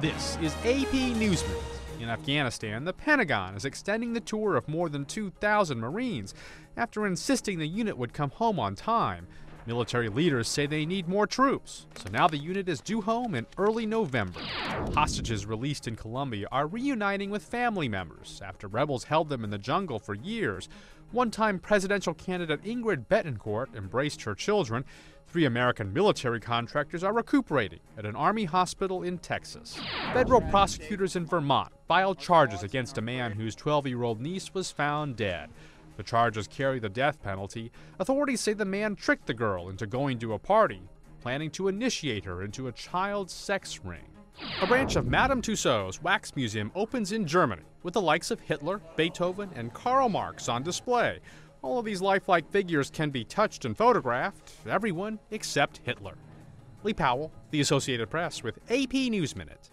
This is AP News In Afghanistan, the Pentagon is extending the tour of more than 2,000 Marines after insisting the unit would come home on time. Military leaders say they need more troops, so now the unit is due home in early November. Hostages released in Colombia are reuniting with family members after rebels held them in the jungle for years. One time presidential candidate Ingrid Betancourt embraced her children. Three American military contractors are recuperating at an Army hospital in Texas. Federal prosecutors in Vermont filed charges against a man whose 12 year old niece was found dead. The charges carry the death penalty. Authorities say the man tricked the girl into going to a party, planning to initiate her into a child sex ring. A branch of Madame Tussauds Wax Museum opens in Germany with the likes of Hitler, Beethoven, and Karl Marx on display. All of these lifelike figures can be touched and photographed, everyone except Hitler. Lee Powell, The Associated Press, with AP News Minute.